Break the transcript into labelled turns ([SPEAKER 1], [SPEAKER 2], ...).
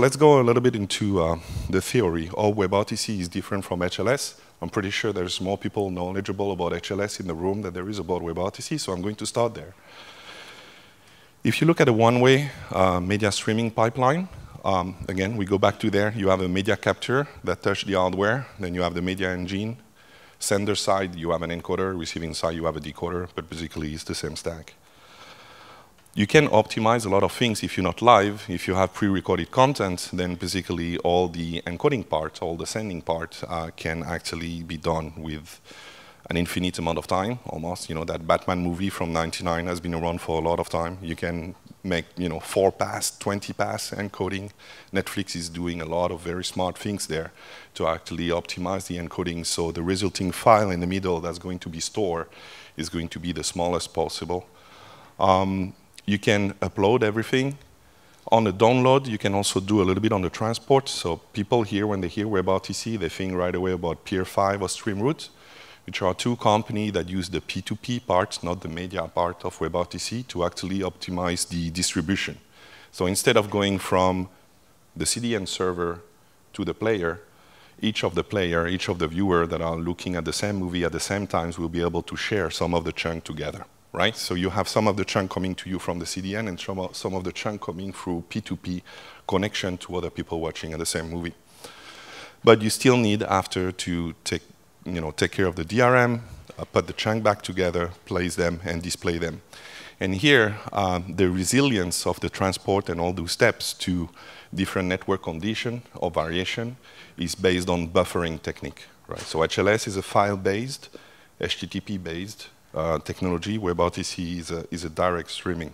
[SPEAKER 1] Let's go a little bit into uh, the theory. How WebRTC is different from HLS. I'm pretty sure there's more people knowledgeable about HLS in the room than there is about WebRTC, so I'm going to start there. If you look at a one-way uh, media streaming pipeline, um, again, we go back to there. You have a media capture that touches the hardware. Then you have the media engine. Sender side, you have an encoder. Receiving side, you have a decoder. But basically, it's the same stack. You can optimize a lot of things if you're not live. If you have pre-recorded content, then basically all the encoding part, all the sending part uh, can actually be done with an infinite amount of time, almost. You know, that Batman movie from 99 has been around for a lot of time. You can make you know four pass, 20 pass encoding. Netflix is doing a lot of very smart things there to actually optimize the encoding. So the resulting file in the middle that's going to be stored is going to be the smallest possible. Um, you can upload everything. On the download, you can also do a little bit on the transport. So people here, when they hear WebRTC, they think right away about Peer5 or Streamroot which are two companies that use the P2P part, not the media part of WebRTC, to actually optimize the distribution. So instead of going from the CDN server to the player, each of the player, each of the viewer that are looking at the same movie at the same times will be able to share some of the chunk together, right? So you have some of the chunk coming to you from the CDN and some of the chunk coming through P2P connection to other people watching at the same movie. But you still need after to take you know, take care of the DRM, uh, put the chunk back together, place them, and display them. And here, um, the resilience of the transport and all those steps to different network condition or variation is based on buffering technique. Right? So HLS is a file-based, HTTP-based uh, technology, WebRTC is a, is a direct streaming.